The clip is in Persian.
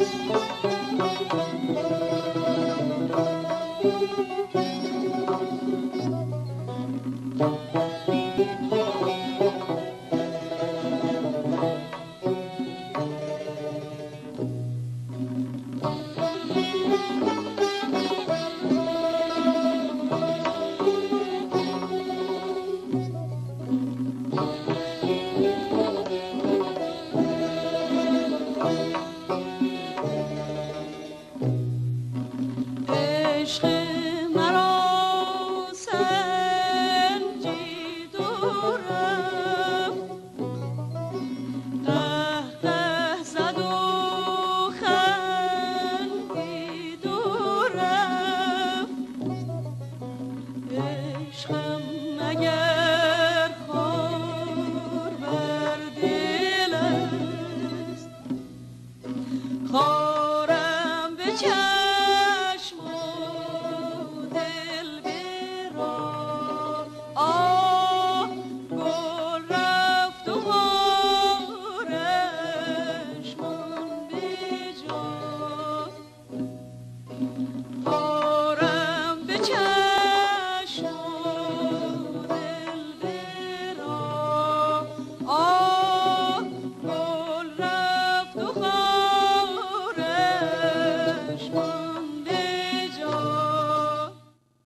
Thank you. عشقم مگر خور بر دل خورم کارم